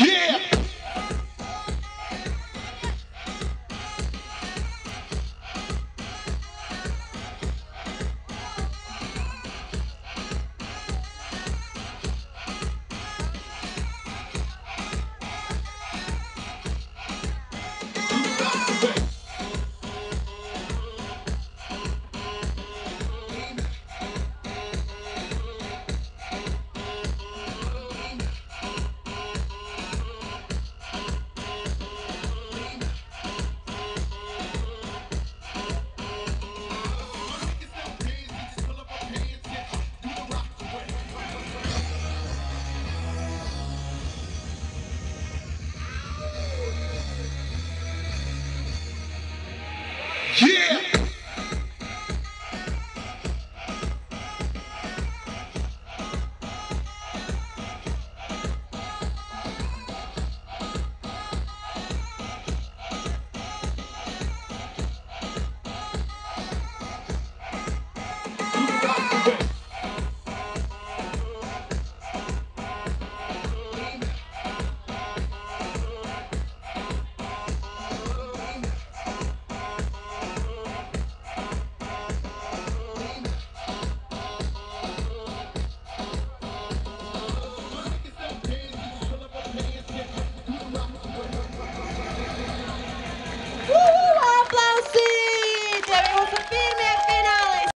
Yeah. Yeah.